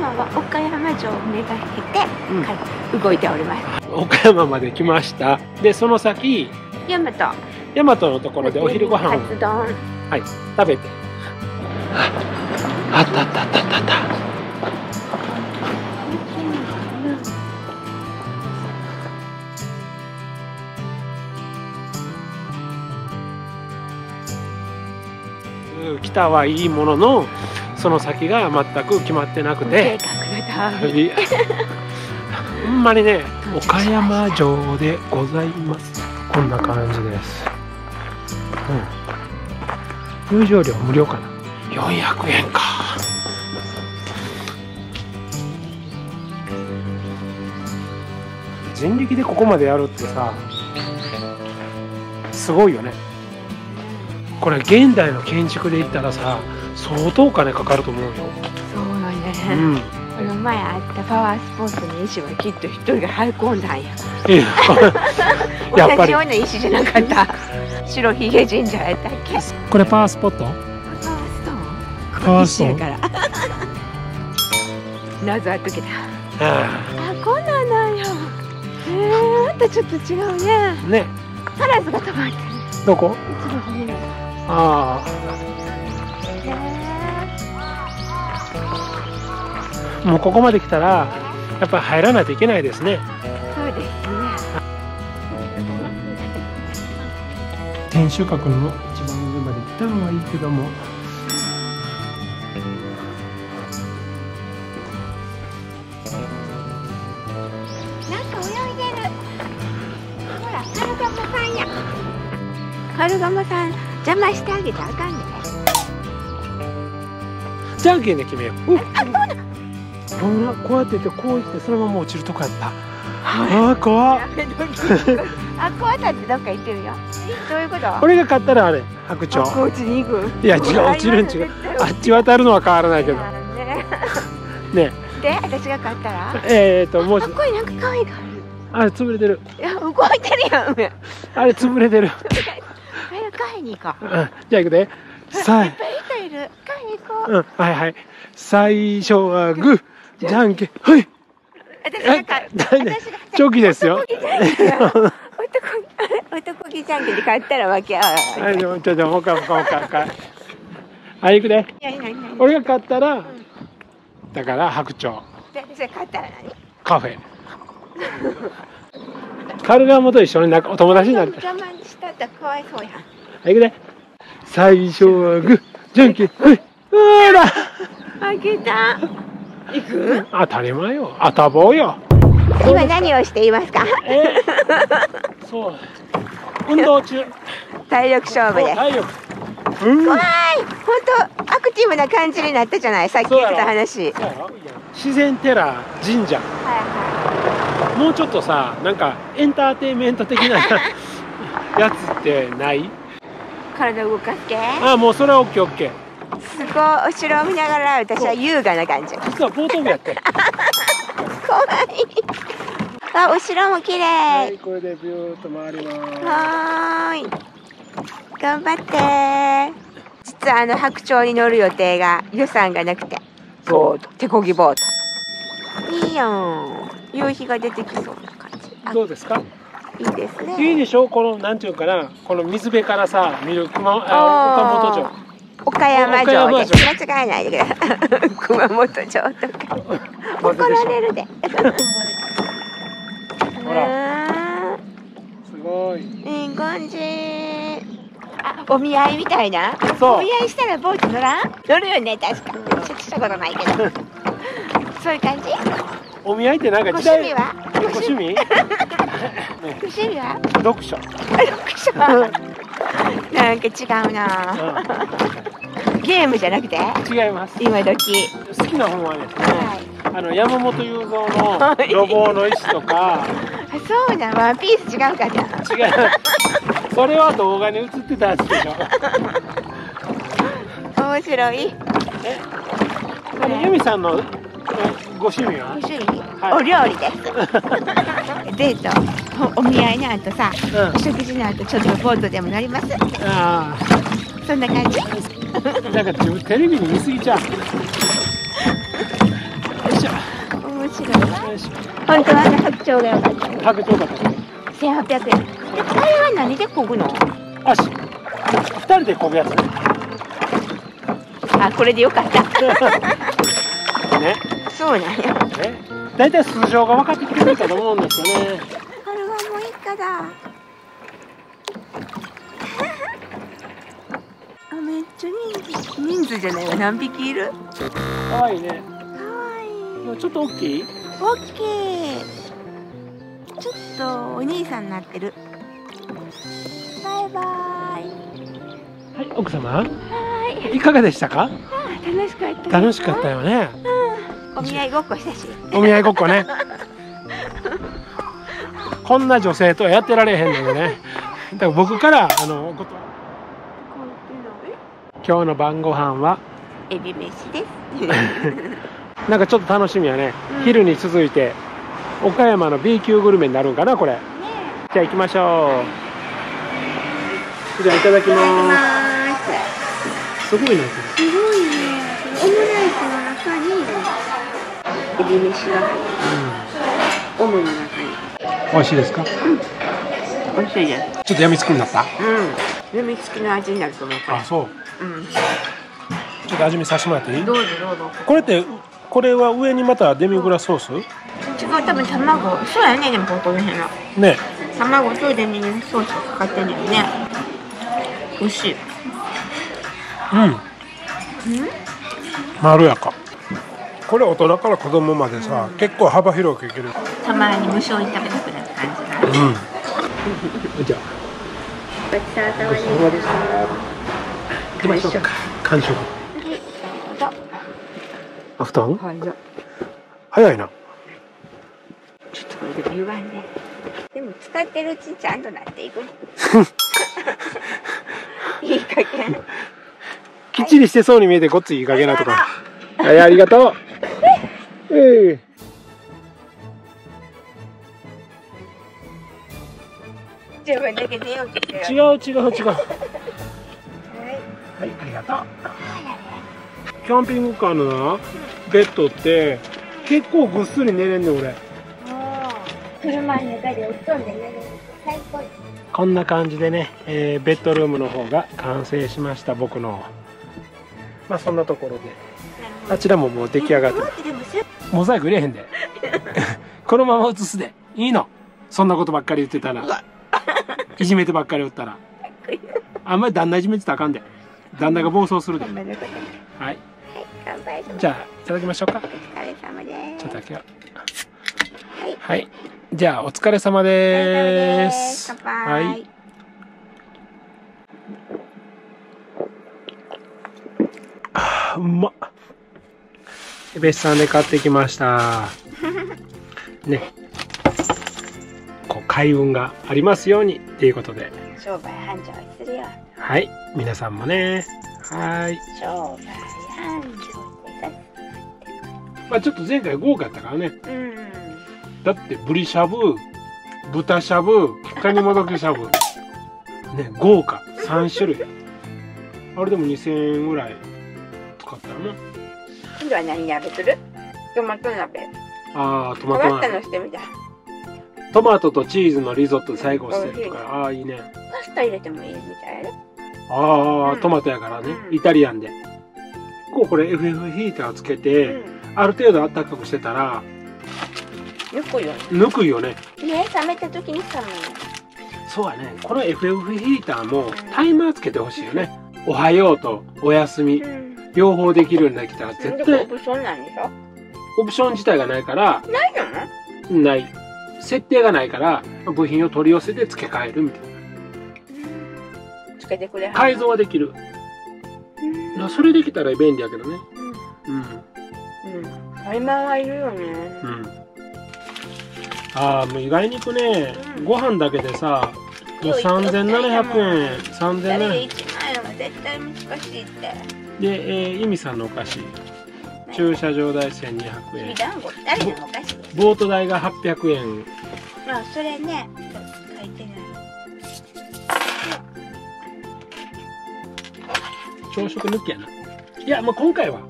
今は岡山城をめがけて、うん。動いております。岡山まで来ました。でその先大和。大和のところでお昼ご飯を。はい食べて。ああったあったあったあった。あった来たはいいもののその先が全く決まってなく計て画がダメ。いや。ほんまにね岡山城でございます。こんな感じです。うん。入場料無料かな。400円か。人力でここまでやるってさすごいよね。これ現代の建築で言ったらさ相当お金かかると思うよ、そうよね、うん、この前あったパワースポットの石はきっと一人が入り込んだんや。いや。同じような石じゃなかった。白ひげ神社やったっけ？これパワースポット？パワーストーン。パワーストーン？謎あっとけた。ああ。こんなんなんや。えー、またちょっと違うね。あね。カラスが止まってる。どこ？一度見えるあもうここまで来たらやっぱり入らないといけないですね。ーそうですね。天守閣の一番上まで行ったのはいいけども。なんか泳いでる。ほらカルガモさんや。カルガモさん邪魔してあげたらあかんねじゃんけんで決めよう、うん、ほらこうやっててこう行ってそのまま落ちるとこやった。ああ怖っ。あこうやってどっか行ってるよ。どういうこと？俺が勝ったらあれ白鳥。こっちに行く。いや違う落ちるん違う。あっち渡るのは変わらないけど。ね。ねで私が勝ったら？えーともうあこれなんか可愛いがある。あれ潰れてる。いや動いてるやん。早あれ潰れてる、く買いに行こう。うん、じゃあ行くで。さいっぱい人いる。買いに行こう。うんはいはい。最初はグーじゃんけん。はい。私が勝えだいね。私がチョキですよ。男気じゃんけん。で勝ったら負け。ああはい、ちょ、ちょ、もう一回、もう一回、もう一回。はい、行くで。俺が勝ったら、だから白鳥、で私が勝ったら何？カフェ。カルガモと一緒になんかお友達になりたい。邪魔したったらかわいそうやん。はい、行くで。最初はグー、じゃんけん、はい。ほら。負けた行く？当たり前よ。当たぼうよ。今何をしていますか？え？そう。運動中。体力勝負です体力。うん。い本当アクティブな感じになったじゃない？さっき言ってた話自然寺神社。はもうちょっとさ、なんかエンターテインメント的な やつってない？い体動かすけああ、もうそれはオッケーオッケー。すごい。お城を見ながら私は優雅な感じ。実はボート部やって。怖い。あお城も綺麗。はい、これでビューっと回ります。はーい。頑張って。実はあの白鳥に乗る予定が予算がなくて。ボート手漕ぎボート。いいやん夕日が出てきそうな感じ。あどうですか？いいですね。いいでしょ？この、なんていうかな、この水辺からさ、見る熊、あ、岡本城。岡山城城。で間違えないで熊本城とか怒られるで。ほら。らすごい。いい感じ。あお見合いみたいな？お見合いしたらボート乗らん？乗るよね確かに。ちょっとしたことないけど。そういう感じ？お見合いってなんかご時代。趣味は？ご趣味？ね。ご趣味は？読書。読書なんか違うなゲームじゃなくて？うん違います。今時好きな本はですね。はいあの山本雄三の路傍の石とか。あそうだワンピース違うかな違う。それは動画に映ってたやつでしょ。面白いあの由美さんのえご趣味は？ご。趣味、はいお料理です デートおお見合いの後さうん。お。食事の後ちょっとボートでも乗ります。あそんな感じ。あ。なんか自分テレビに見すぎちゃう。趣白い本当はあの白鳥が良かったね白鳥だった。ね1800円。でこれは何でこぐの？あし二人でこぐやつね。あこれでよかった。ね。そうなんや。ね。大体数字が分かってきてるかと思うんですよねあめっちゃ人数人数じゃないわ。何匹いる？可愛いね。かわい。いちょっと大きい？オッケーちょっとお兄さんになってる。バイバイ。はい奥様？はい。いかがでしたか？楽しかった楽しかったよね。お見合いごっこしたし。お見合いごっこね こんな女性とはやってられへんのでね。だから僕からあのおこと今日の晩ご飯は？エビ飯です。なんかちょっと楽しみやね、うん昼に続いて岡山の B 級グルメになるんかなこれ。じゃあ行きましょう。じゃあいただきまます。すすごいなこすごいね。オムライスの中にエビ飯が入ってれ、るオムの中美味しいですか？美味しいです。ちょっとやみつきになった？うん。やみつきの味になると思うこれ。あそう。うん。ちょっと味見させてもらっていい？どうぞどうぞ。これってこれは上にまたデミグラスソース？違う多分卵。そうやねでもここの辺は。ね。卵とデミグラスソースかかってるよね。美味しい。うん。まろやか。これ大人から子供までさ、結構幅広くいける。たまに無償に食べたうん。じゃあごちそうさまでした行きましょうか完食あ布団はい早いなちょっとこれで言わん。ねでも使ってるうちにちゃん。となっていくいい加減きっちりしてそうに見えてごっついいい加減なとかはいありがとうええ分だけ出ようとしてる。違う違う違う。はい。はいありがとう。キャンピングカーのなベッドって結構ぐっすり寝れんねん俺。車の中でお布団で寝る。の最高。こんな感じでね、えーベッドルームの方が完成しました僕の。まあそんなところで。あちらももう出来上がってモザイク入れへんで。このまま映すで。いいの。そんなことばっかり言ってたらうわいじめてばっかりおったら。あんまり旦那いじめてたらあかんで。旦那が暴走するで。はい。乾杯じゃあいただきましょうか。お疲れ様です。ちょっとだけははい。はい。じゃあお疲れ様でですす乾杯、はい。あうまっ。別さんで買ってきました。ね開運がありますようにっていうことで。商売繁盛するよ。はい。皆さんもね。はい。商売繁盛まあちょっと前回豪華やったからね。うん。だってブリしゃぶ豚しゃぶカニもどきしゃぶ。ね豪華。3種類。あれでも2000円ぐらい使ったよね今度は何鍋する？トマト鍋。ああト変わったマトのしてみたトマトとチーズのリゾットで最後してるとか。ああいいね。パスタ入れてもいいみたい。よああ、うん。トマトやからね、うん。イタリアンで。こうこれ FF ヒーターつけて、うん。ある程度暖かくしてたらよくよぬくいよね。ね冷めた時に寒い。そうやね。この FF ヒーターもタイマーつけてほしいよね。おはようとおやすみ。のうん。両方できるようになってきたら絶対オプションなんでしょ？オプション自体がないからないの？ない設定がないから部品を取り寄せて付け替えるみたいな。つけてくれは改造はできる。うん。なそれできたら便利やけどね。うん。うん。タイマーはいるよね。うん。ああもう意外にいくね、うん。ご飯だけでさもう3700円。3700誰で円。1万円は絶対難しいって。で、えー、イミさんのお菓子駐車場代1200きび円。だんご誰でもおかしい。ボート代が800円。まあそれね書いてない。朝食抜きやな。いやもう今回は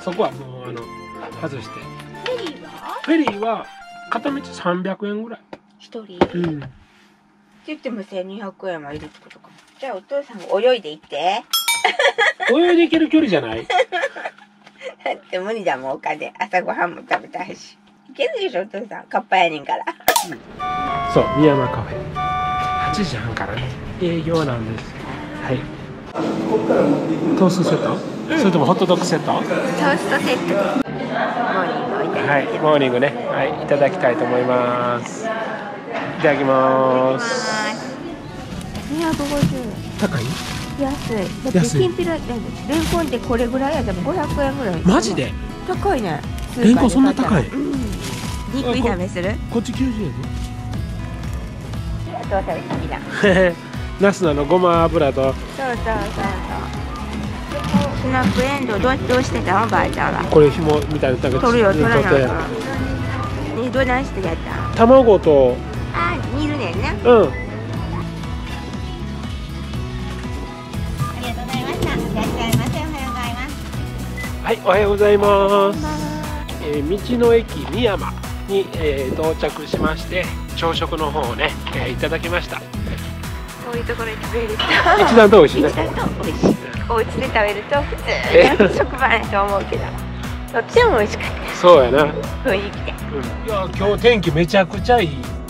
そこはもうあの外して。フェリーは？フェリーは片道300円ぐらい。一人？うん。って言っても1200円はいるってことか。じゃあお父さんが泳いで行って。泳いで行ける距離じゃない？だって無理だもんお金。朝ごはんも食べたいし。行けるでしょお父さん。カッパやねんから。そう三山カフェ。8時半からね。営業なんです。はい。トーストセット、それともホットドッグセット？トーストセット。はいいモーニングね。はい。いただきたいと思います。いただきます。250円高い？安い。だって安い。きんぴらレンコンってこれぐらいやでも500円ぐらい。マジで？高いね。レンコンそんな高い？うん。肉炒めするこっち90円お父さん好きだ。ね ナスのごま油と。そうそうそうそう。スナップエンドウどうどうしてた？のばあちゃんは。これ紐みたいな取るよ取らなあねどないしてやった？卵と。あ煮るねんな。うんはいおはようございます、えー道の駅三山に、えー到着しまして朝食の方をね、えーいただきました。こういうところで食べると一段と美味しい。ね一段と美味しい。お家で食べると普え通の職場だと思うけどどっちでも美味しかっそうやな、うん、い。た雰囲気でや今日天気めちゃくちゃい。い。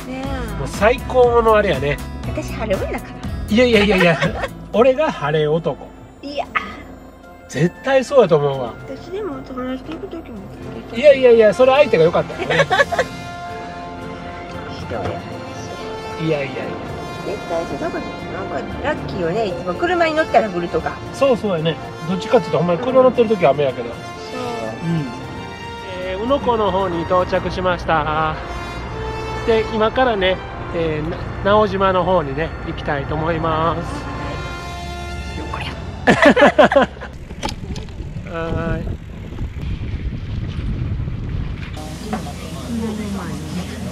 ねもう最高のあれやね私晴れ女かい。やい。やい。やい。や俺が晴れ男い。や絶対そうやと思うわ。私でも友達と行く時もいやいやいやそれ相手が良かった。よね人やいやいやいや。絶対そう。だからなんかラッキーよね。いつも車に乗ったら来るとか。そうそうやね。どっちかっていうとほんまに車乗ってる時は雨やけど。そう。うん、えー、宇野港の方に到着しました。で今からね、えーな直島の方にね行きたいと思います。よこりゃ 呃